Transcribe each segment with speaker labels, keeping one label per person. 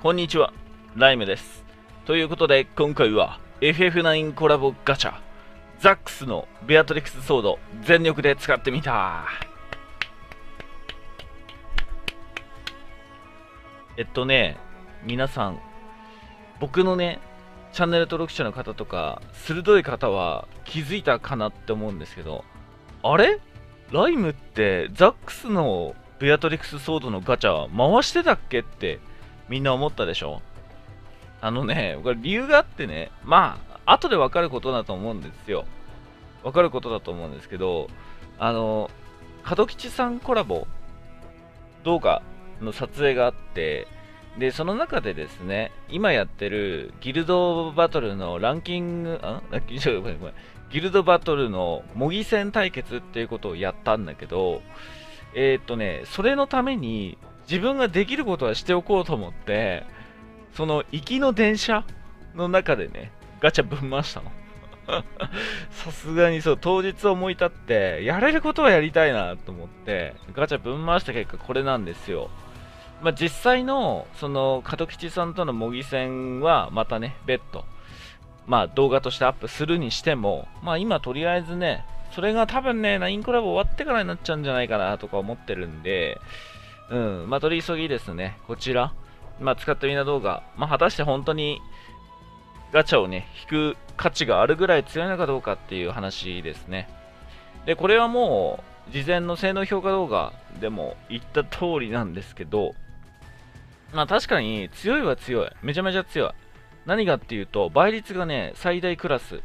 Speaker 1: こんにちは、ライムです。ということで、今回は FF9 コラボガチャ、ザックスのベアトリクスソード、全力で使ってみた。えっとね、皆さん、僕のね、チャンネル登録者の方とか、鋭い方は気づいたかなって思うんですけど、あれ？ライムってザックスのベアトリクスソードのガチャ回してたっけってみんな思ったでしょ？あのね、これ理由があってね、まあ、後でわかることだと思うんですよ。わかることだと思うんですけど、あの、門吉さんコラボ動画の撮影があって、で、その中でですね、今やってるギルドバトルのランキング、あランキングごめんごめんギルドバトルの模擬戦対決っていうことをやったんだけど、えーっとね、それのために自分ができることはしておこうと思って、その行きの電車の中でね、ガチャぶん回したの。さすがにそう、当日思い立って、やれることはやりたいなと思って、ガチャぶん回した結果これなんですよ。まあ、実際の、その、門吉さんとの模擬戦は、またね、別途、まあ、動画としてアップするにしても、まあ、今とりあえずね、それが多分ね、ナインコラボ終わってからになっちゃうんじゃないかなとか思ってるんで、うん、まあ、取り急ぎですね、こちら、まあ、使ってみた動画、まあ、果たして本当にガチャをね、引く価値があるぐらい強いのかどうかっていう話ですね。で、これはもう、事前の性能評価動画でも言った通りなんですけど、まあ確かに強いは強い。めちゃめちゃ強い。何がっていうと、倍率がね、最大クラス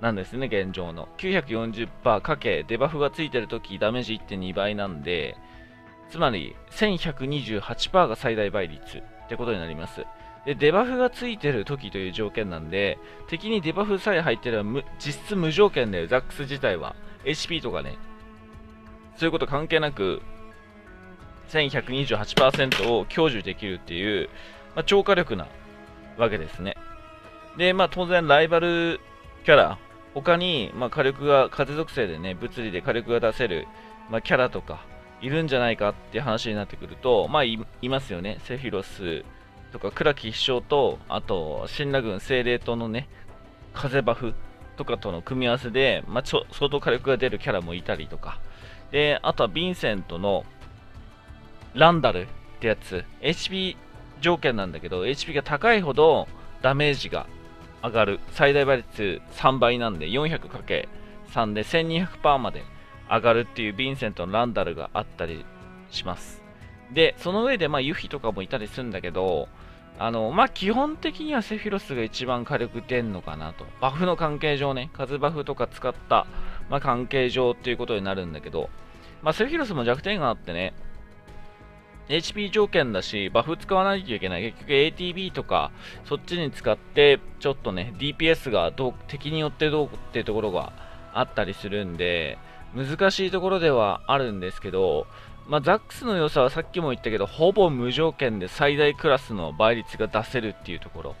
Speaker 1: なんですね、現状の。940%かけ、デバフがついてるとき、ダメージ1.2倍なんで、つまり1128%が最大倍率ってことになります。で、デバフがついてる時という条件なんで、敵にデバフさえ入ってれば実質無条件でザックス自体は HP とかね、そういうこと関係なく、1128%を享受できるっていう、まあ、超火力なわけですね。で、まあ当然ライバルキャラ、他に、まあ、火力が、風属性でね、物理で火力が出せる、まあ、キャラとか、いるんじゃないかっていう話になってくると、まあい、いますよね。セフィロスとか、倉木飛翔と、あと、神羅軍精霊島のね、風バフとかとの組み合わせで、まあ、ちょ相当火力が出るキャラもいたりとか、で、あとはヴィンセントのランダルってやつ、HP 条件なんだけど、HP が高いほどダメージが上がる。最大倍率3倍なんで、400×3 で1200%まで上がるっていうヴィンセントのランダルがあったりします。で、その上で、まあ、ユフィとかもいたりするんだけど、あの、まあ、基本的にはセフィロスが一番火力出んのかなと。バフの関係上ね、数バフとか使った、まあ、関係上っていうことになるんだけど、まあ、セフィロスも弱点があってね、HP 条件だし、バフ使わないといけない。結局 ATB とか、そっちに使って、ちょっとね、DPS がどう敵によってどうっていうところがあったりするんで、難しいところではあるんですけど、まあ、ザックスの良さはさっきも言ったけど、ほぼ無条件で最大クラスの倍率が出せるっていうところ。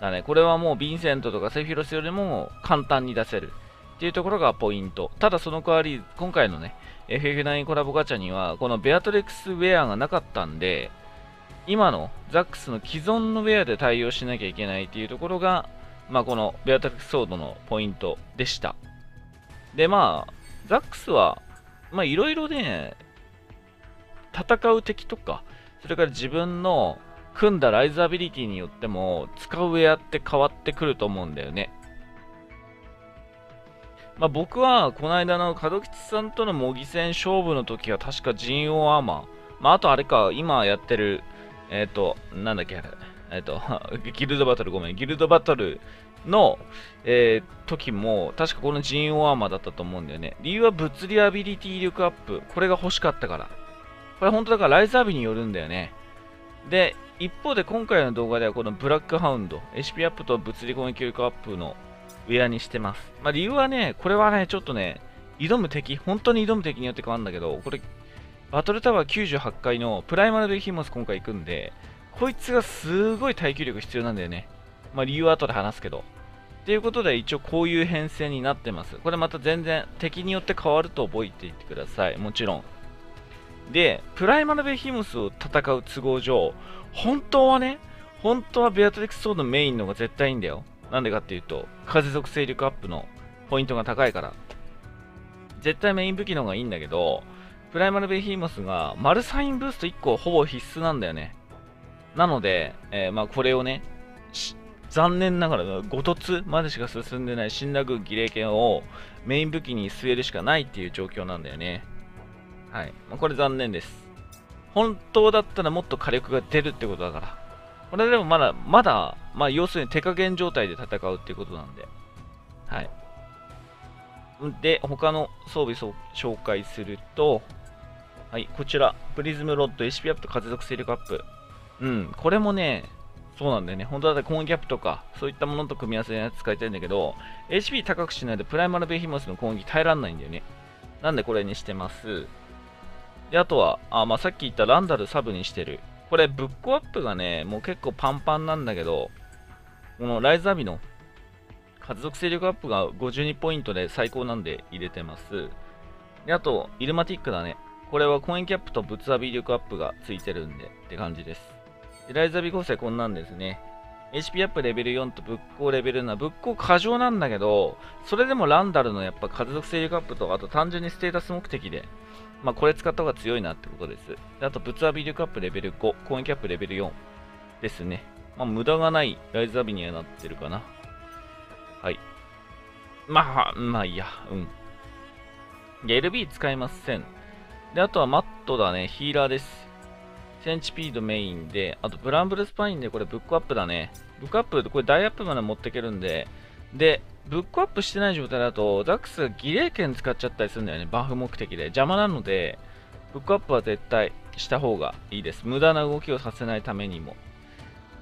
Speaker 1: だね、これはもうヴィンセントとかセフィロスよりも簡単に出せるっていうところがポイント。ただその代わり、今回のね、FF9 コラボガチャには、このベアトリックスウェアがなかったんで、今のザックスの既存のウェアで対応しなきゃいけないっていうところが、まあ、このベアトリックスソードのポイントでした。で、まあ、ザックスは、まあ、いろいろね、戦う敵とか、それから自分の組んだライズアビリティによっても、使うウェアって変わってくると思うんだよね。まあ、僕は、この間の門吉さんとの模擬戦勝負の時は、確か人王アーマー。まあ、あとあれか、今やってる、えっ、と、なんだっけ。えっ、と、ギルドバトル、ごめん、ギルドバトルの、えー、時も、確かこの人王アーマーだったと思うんだよね。理由は物理アビリティ力アップ。これが欲しかったから。これ本当だからライズアビによるんだよね。で、一方で今回の動画ではこのブラックハウンド、HP アップと物理攻撃力アップのウェアにしてます。まあ理由はね、これはね、ちょっとね、挑む敵、本当に挑む敵によって変わるんだけど、これ、バトルタワー98回のプライマルベヒモス今回行くんで、こいつがすごい耐久力必要なんだよね。まあ理由は後で話すけど。っていうことで一応こういう編成になってます。これまた全然敵によって変わると覚えていってください。もちろん。で、プライマルベヒムスを戦う都合上、本当はね、本当はベアトリックスソードメインの方が絶対いいんだよ。なんでかっていうと、風属性力アップのポイントが高いから。絶対メイン武器の方がいいんだけど、プライマルベヒーモスがマルサインブースト1個ほぼ必須なんだよね。なので、えー、まあこれをね、残念ながら5突までしか進んでない死んだ軍儀礼剣をメイン武器に据えるしかないっていう状況なんだよね。はい。まあ、これ残念です。本当だったらもっと火力が出るってことだから。これでもまだ、まだ、まあ要するに手加減状態で戦うっていうことなんで。はい。で、他の装備を紹介すると、はい、こちら、プリズムロッド、HP アップと風属勢力アップ。うん、これもね、そうなんだよね。本当だったらコーンキャップとか、そういったものと組み合わせで使いたいんだけど、HP 高くしないとプライマルベヒモスの攻撃耐えらんないんだよね。なんでこれにしてます。で、あとは、あ、まあ、さっき言ったランダルサブにしてる。これ、ブックアップがね、もう結構パンパンなんだけど、このライズアビの活属勢力アップが52ポイントで最高なんで入れてます。で、あと、イルマティックだね。これはコインキャップと物浴び力アップがついてるんでって感じです。でライズアビ構成こんなんですね。HP アップレベル4と仏光レベル7。仏光過剰なんだけど、それでもランダルのやっぱ家族勢力アップと、あと単純にステータス目的で、まあこれ使った方が強いなってことです。であと物浴び力アップレベル5、コインキャップレベル4ですね。まあ無駄がないライズアビにはなってるかな。はい。まあ、まあいいや。うん。で、LB 使いません。で、あとはマットだね。ヒーラーです。センチピードメインで、あとブランブルスパインでこれブックアップだね。ブックアップ、これ大アップまで持っていけるんで、で、ブックアップしてない状態だと、ザックスが儀礼剣使っちゃったりするんだよね。バフ目的で。邪魔なので、ブックアップは絶対した方がいいです。無駄な動きをさせないためにも。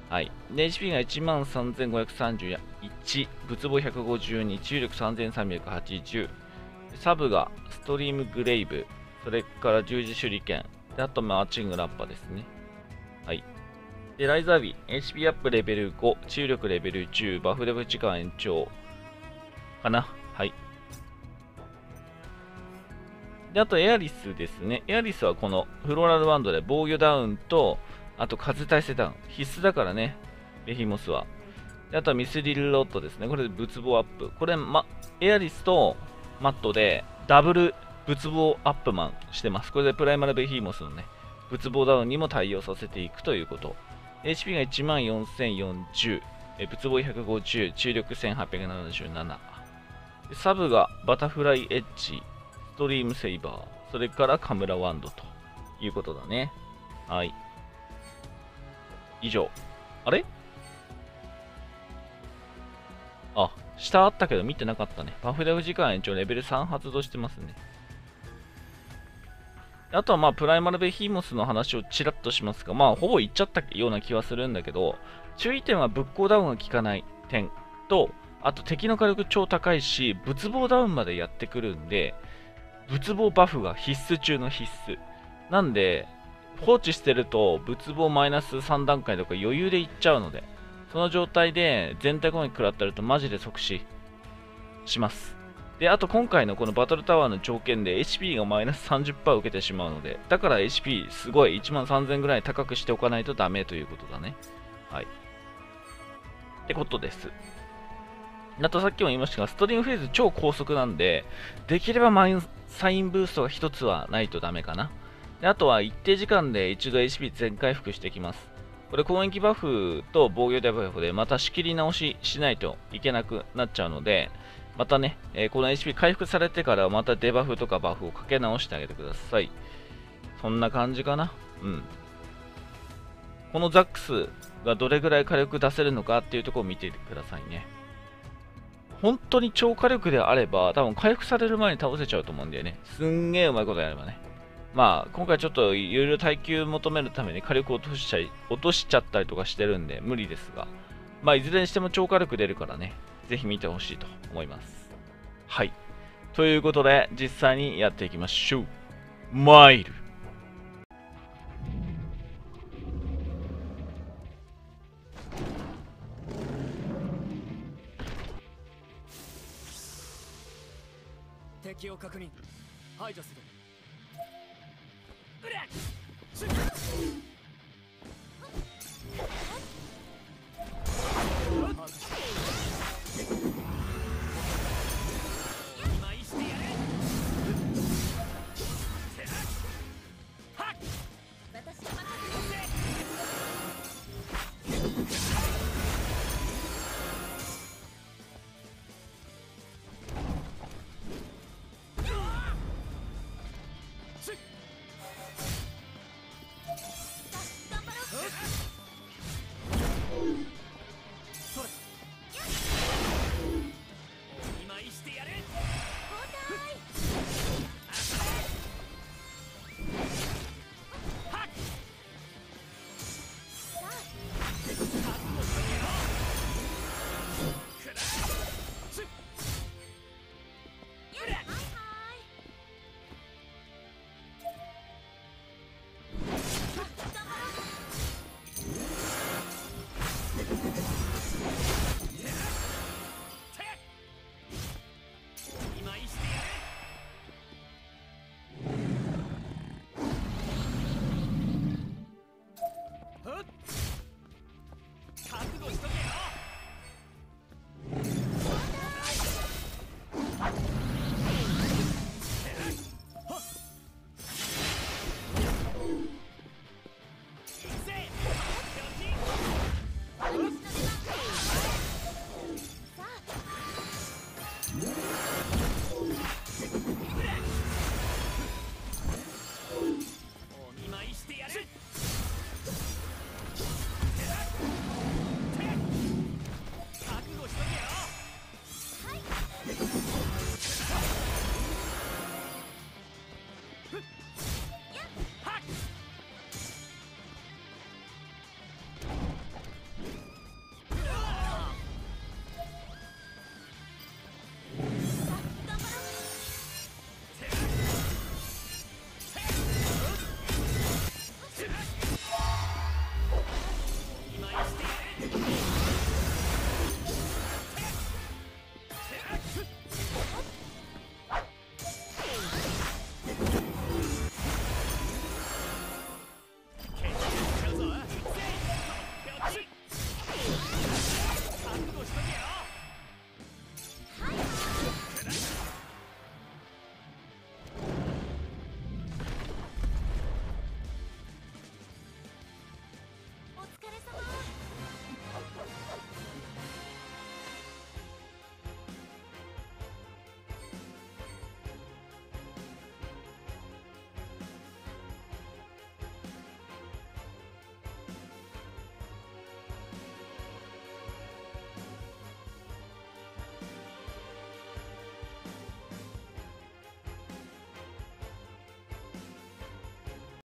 Speaker 1: はい。で、HP が13,531、仏棒152、注力3380、サブがストリームグレイブ、それから十字手裏剣。で、あとマーチングラッパですね。はい。で、ライザービー、HP アップレベル5、注力レベル10、バフレブ時間延長。かな。はい。で、あとエアリスですね。エアリスはこのフローラルバンドで防御ダウンと、あと風耐性ダウン。必須だからね。ベヒモスは。であとはミスリルロットですね。これで仏棒アップ。これ、ま、エアリスとマットでダブル仏棒アップマンしてます。これでプライマルベヒーモスのね、仏棒ダウンにも対応させていくということ。HP が14,040、え仏棒150、注力1877。サブがバタフライエッジ、ストリームセイバー、それからカムラワンドということだね。はい。以上。あれ？あ、下あったけど見てなかったね。パフダフ時間延長レベル3発動してますね。あとはまあ、プライマルベヒーモスの話をちらっとしますが、まあ、ほぼ言っちゃったような気はするんだけど、注意点は仏光ダウンが効かない点と、あと敵の火力超高いし、仏棒ダウンまでやってくるんで、仏棒バフが必須中の必須。なんで、放置してると、仏棒マイナス3段階とか余裕でいっちゃうので、その状態で全体攻撃食らったるとマジで即死します。で、あと今回のこのバトルタワーの条件で HP がマイナス30%受けてしまうので、だから HP すごい1万3000ぐらい高くしておかないとダメということだね。はい。ってことです。あとさっきも言いましたが、ストリームフェーズ超高速なんで、できればマインサインブーストが1つはないとダメかな。であとは一定時間で一度 HP 全回復してきます。これ攻撃バフと防御デバフでまた仕切り直ししないといけなくなっちゃうので、またね、えー、この HP 回復されてからまたデバフとかバフをかけ直してあげてください。そんな感じかな。うん。このザックスがどれぐらい火力出せるのかっていうところを見てくださいね。本当に超火力であれば、多分回復される前に倒せちゃうと思うんだよね。すんげえうまいことやればね。まあ、今回ちょっといろいろ耐久求めるために火力を落としちゃい、落としちゃったりとかしてるんで無理ですが、まあ、いずれにしても超火力出るからね、ぜひ見てほしいと思います。はい。ということで、実際にやっていきましょう。マイル。
Speaker 2: 敵を確認排除する